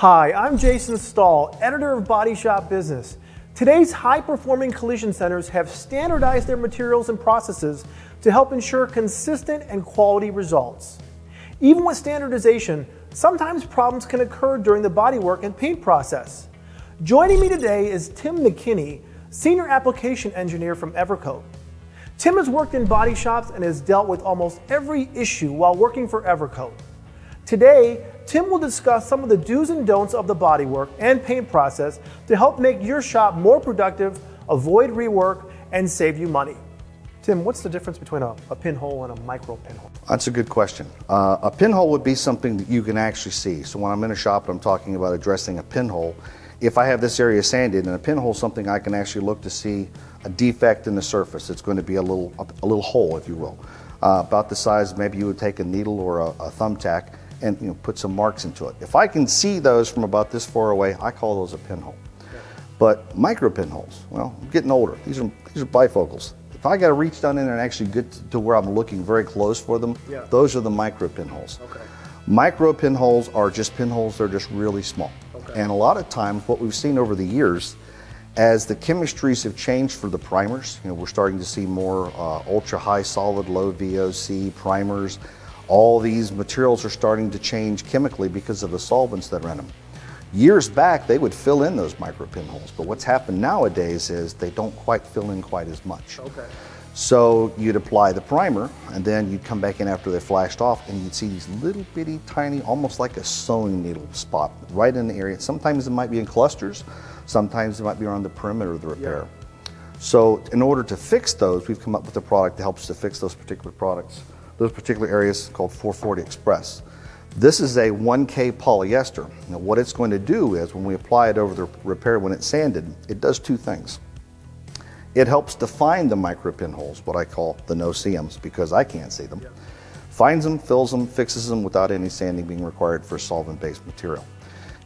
Hi, I'm Jason Stahl, editor of Body Shop Business. Today's high performing collision centers have standardized their materials and processes to help ensure consistent and quality results. Even with standardization, sometimes problems can occur during the bodywork and paint process. Joining me today is Tim McKinney, Senior Application Engineer from Evercoat. Tim has worked in body shops and has dealt with almost every issue while working for Evercoat. Today, Tim will discuss some of the do's and don'ts of the bodywork and paint process to help make your shop more productive, avoid rework, and save you money. Tim, what's the difference between a, a pinhole and a micro pinhole? That's a good question. Uh, a pinhole would be something that you can actually see. So when I'm in a shop and I'm talking about addressing a pinhole, if I have this area sanded and a pinhole is something I can actually look to see a defect in the surface. It's going to be a little, a, little hole, if you will, uh, about the size maybe you would take a needle or a, a thumbtack and you know, put some marks into it. If I can see those from about this far away, I call those a pinhole. But micro pinholes, well, I'm getting older. These are, these are bifocals. If I got to reach down in there and actually get to where I'm looking very close for them, yeah. those are the micro pinholes. Okay. Micro pinholes are just pinholes, they're just really small. Okay. And a lot of times what we've seen over the years, as the chemistries have changed for the primers, you know, we're starting to see more uh, ultra high solid, low VOC primers, all these materials are starting to change chemically because of the solvents that are in them. Years back, they would fill in those micro pinholes, but what's happened nowadays is they don't quite fill in quite as much. Okay. So you'd apply the primer, and then you'd come back in after they flashed off, and you'd see these little bitty, tiny, almost like a sewing needle spot right in the area. Sometimes it might be in clusters, sometimes it might be around the perimeter of the repair. Yeah. So in order to fix those, we've come up with a product that helps to fix those particular products those particular areas called 440 Express. This is a 1K polyester. Now what it's going to do is when we apply it over the repair when it's sanded, it does two things. It helps define the micro pinholes, what I call the no-see-ums, because I can't see them. Finds them, fills them, fixes them without any sanding being required for solvent-based material.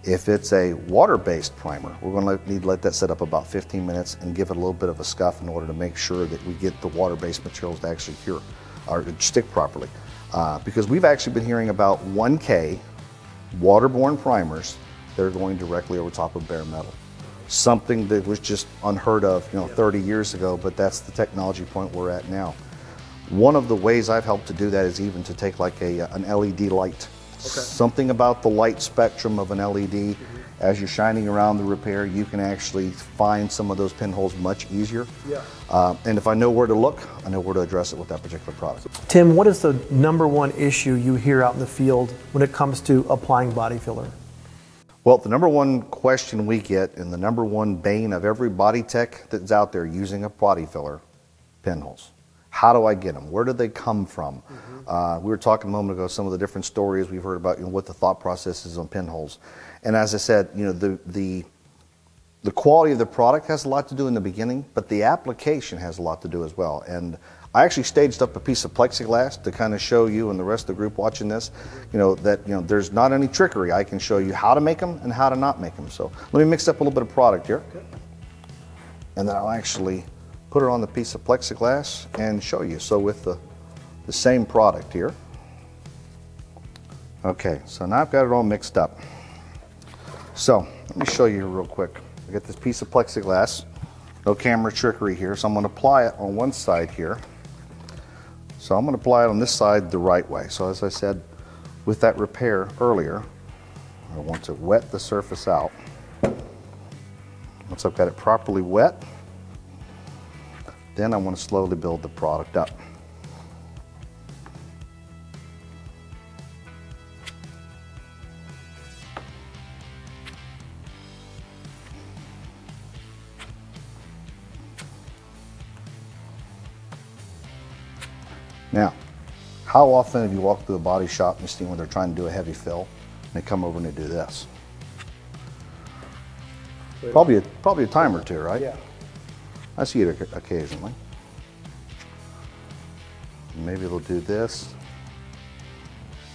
If it's a water-based primer, we're going to need to let that set up about 15 minutes and give it a little bit of a scuff in order to make sure that we get the water-based materials to actually cure or stick properly. Uh, because we've actually been hearing about 1K waterborne primers that are going directly over top of bare metal. Something that was just unheard of, you know, 30 years ago, but that's the technology point we're at now. One of the ways I've helped to do that is even to take like a, an LED light. Okay. Something about the light spectrum of an LED. Mm -hmm as you're shining around the repair, you can actually find some of those pinholes much easier. Yeah. Uh, and if I know where to look, I know where to address it with that particular product. Tim, what is the number one issue you hear out in the field when it comes to applying body filler? Well, the number one question we get and the number one bane of every body tech that's out there using a body filler, pinholes. How do I get them? Where do they come from? Mm -hmm. uh, we were talking a moment ago some of the different stories we've heard about you know, what the thought process is on pinholes. And as I said, you know, the, the, the quality of the product has a lot to do in the beginning, but the application has a lot to do as well. And I actually staged up a piece of plexiglass to kind of show you and the rest of the group watching this, you know, that you know there's not any trickery. I can show you how to make them and how to not make them. So let me mix up a little bit of product here, and then I'll actually put it on the piece of plexiglass and show you. So with the the same product here. Okay, so now I've got it all mixed up. So let me show you real quick. I got this piece of plexiglass, no camera trickery here, so I'm going to apply it on one side here. So I'm going to apply it on this side the right way. So as I said with that repair earlier, I want to wet the surface out. Once I've got it properly wet, then I want to slowly build the product up. Now, how often have you walked through a body shop and seen when they're trying to do a heavy fill and they come over and they do this? Probably a, probably a time or two, right? Yeah. I see it occasionally. Maybe they'll do this.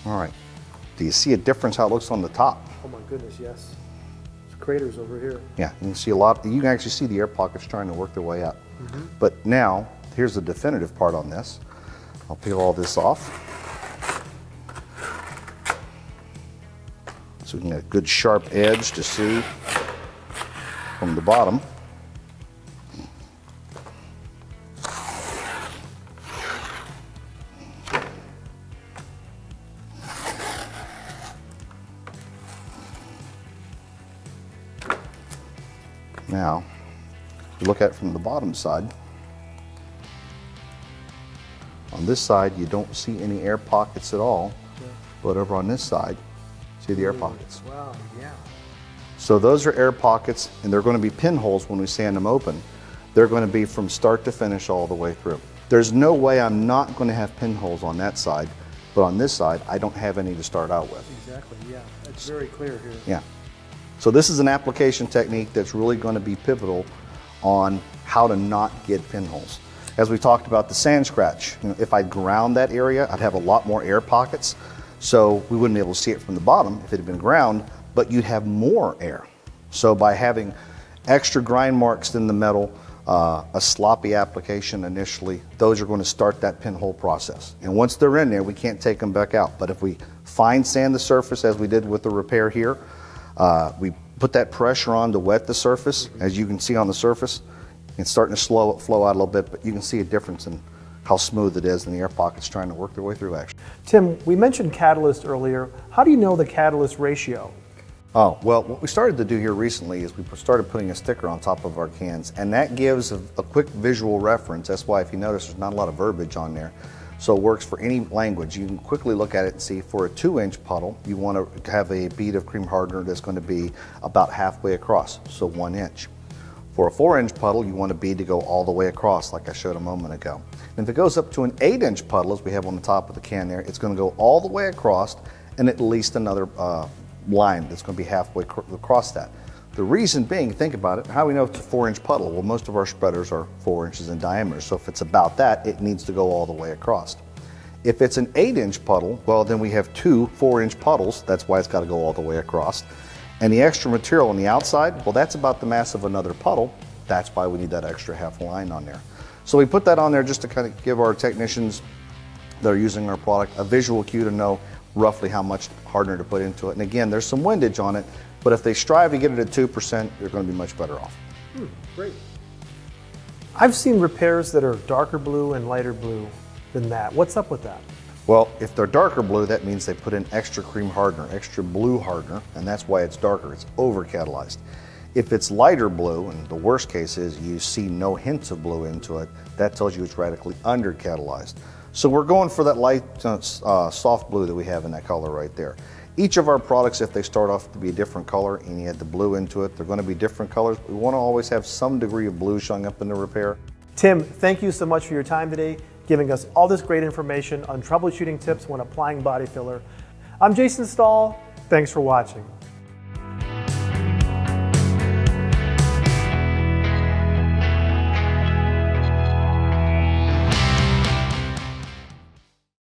All right. Do you see a difference how it looks on the top? Oh my goodness, yes. There's craters over here. Yeah, you can see a lot. You can actually see the air pockets trying to work their way up. Mm -hmm. But now, here's the definitive part on this. I'll peel all this off. So So we can get a good sharp edge to see from the bottom. Now, if you look at it from the bottom side. On this side, you don't see any air pockets at all, but over on this side, see the air pockets. Wow, yeah. So those are air pockets, and they're going to be pinholes when we sand them open. They're going to be from start to finish all the way through. There's no way I'm not going to have pinholes on that side, but on this side, I don't have any to start out with. Exactly, yeah. It's very clear here. Yeah. So this is an application technique that's really going to be pivotal on how to not get pinholes. As we talked about the sand scratch, you know, if I ground that area, I'd have a lot more air pockets, so we wouldn't be able to see it from the bottom if it had been ground, but you'd have more air. So by having extra grind marks in the metal, uh, a sloppy application initially, those are going to start that pinhole process. And once they're in there, we can't take them back out. But if we fine sand the surface as we did with the repair here, uh, we put that pressure on to wet the surface. As you can see on the surface, it's starting to slow flow out a little bit, but you can see a difference in how smooth it is and the air pockets trying to work their way through action. Tim, we mentioned catalyst earlier. How do you know the catalyst ratio? Oh, well, what we started to do here recently is we started putting a sticker on top of our cans, and that gives a, a quick visual reference. That's why, if you notice, there's not a lot of verbiage on there. So it works for any language. You can quickly look at it and see for a two inch puddle, you want to have a bead of cream hardener that's going to be about halfway across, so one inch. For a four inch puddle, you want a bead to go all the way across, like I showed a moment ago. And if it goes up to an eight inch puddle, as we have on the top of the can there, it's going to go all the way across and at least another uh, line that's going to be halfway across that. The reason being, think about it, how we know it's a four inch puddle? Well, most of our spreaders are four inches in diameter, so if it's about that, it needs to go all the way across. If it's an eight inch puddle, well, then we have two four inch puddles, that's why it's got to go all the way across. And the extra material on the outside, well, that's about the mass of another puddle, that's why we need that extra half line on there. So we put that on there just to kind of give our technicians that are using our product a visual cue to know roughly how much hardener to put into it. And again, there's some windage on it, but if they strive to get it at 2%, you're going to be much better off. Hmm, great. I've seen repairs that are darker blue and lighter blue than that. What's up with that? Well, if they're darker blue, that means they put in extra cream hardener, extra blue hardener, and that's why it's darker. It's over catalyzed. If it's lighter blue, and the worst case is you see no hints of blue into it, that tells you it's radically under catalyzed. So we're going for that light, uh, uh soft blue that we have in that color right there. Each of our products, if they start off to be a different color and you add the blue into it, they're going to be different colors. We want to always have some degree of blue showing up in the repair. Tim, thank you so much for your time today, giving us all this great information on troubleshooting tips when applying body filler. I'm Jason Stahl. Thanks for watching.